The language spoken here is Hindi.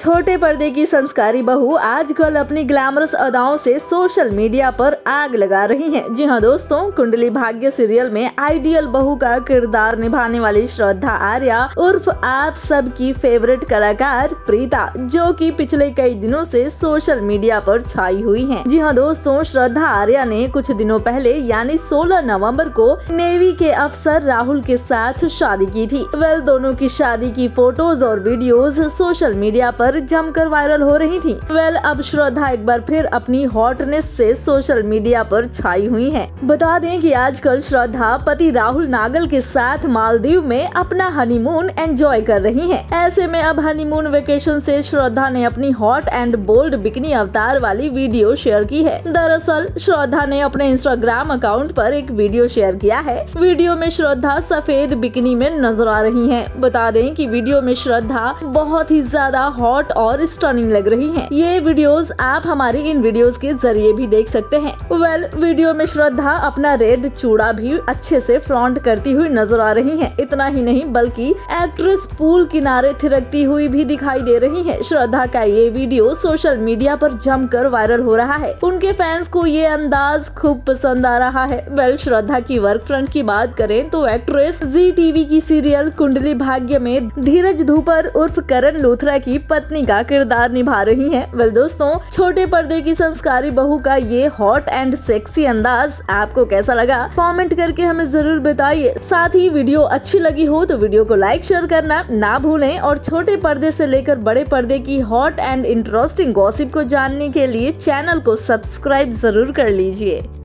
छोटे पर्दे की संस्कारी बहू आजकल अपनी ग्लैमरस अदाओं से सोशल मीडिया पर आग लगा रही हैं। जी हाँ दोस्तों, कुंडली भाग्य सीरियल में आइडियल बहू का किरदार निभाने वाली श्रद्धा आर्या उर्फ़ आप सबकी फेवरेट कलाकार प्रीता, जो कि पिछले कई दिनों से सोशल मीडिया पर छाई हुई हैं। जी हाँ दोस्तों, श्रद्धा आर्या ने कुछ दिनों पहले, यानी 16 नवंबर को, नेवी के अफसर राहुल के साथ शादी की थी वेल, दोनों की शादी की फ़ोटोज़ और वीडियोज़ सोशल मीडिया पर जमकर वायरल हो रही थी वेल अब श्रद्धा एक बार फिर अपनी हॉटनेस से सोशल मीडिया पर छाई हुई हैं। बता दें कि आजकल श्रद्धा पति राहुल नागल के साथ मालदीव में अपना हनीमून एंजॉय कर रही हैं। ऐसे में अब हनीमून वेकेशन से श्रद्धा ने अपनी हॉट एंड बोल्ड बिकनी अवतार वाली वीडियो शेयर की है दरअसल, श्रद्धा ने अपने इंस्टाग्राम अकाउंट पर एक वीडियो शेयर किया है वीडियो में श्रद्धा सफ़ेद बिकनी में नज़र आ रही है बता दें की वीडियो में श्रद्धा बहुत ही ज़्यादा हॉट हॉट और स्टनिंग लग रही हैं। ये वीडियोस आप हमारी इन वीडियोस के ज़रिए भी देख सकते हैं वेल well, वीडियो में श्रद्धा अपना रेड चूड़ा भी अच्छे से फ्लॉन्ट करती हुई नज़र आ रही हैं। इतना ही नहीं बल्कि एक्ट्रेस पूल किनारे थिरकती हुई भी दिखाई दे रही है श्रद्धा का ये वीडियो सोशल मीडिया पर जमकर वायरल हो रहा है उनके फैंस को ये अंदाज खूब पसंद आ रहा है वेल श्रद्धा की वर्क फ्रंट की बात करें तो एक्ट्रेस जी टीवी की सीरियल कुंडली भाग्य में धीरज धूपर उर्फ़ करण लूथरा की पत्नी पत्नी का किरदार निभा रही हैं। वेल दोस्तों, छोटे पर्दे की संस्कारी बहू का ये हॉट एंड सेक्सी अंदाज आपको कैसा लगा? कमेंट करके हमें ज़रूर बताइए। साथ ही वीडियो अच्छी लगी हो तो वीडियो को लाइक शेयर करना ना भूलें और छोटे पर्दे से लेकर बड़े पर्दे की हॉट एंड इंटरेस्टिंग गॉसिप को जानने के लिए चैनल को सब्सक्राइब ज़रूर कर लीजिए।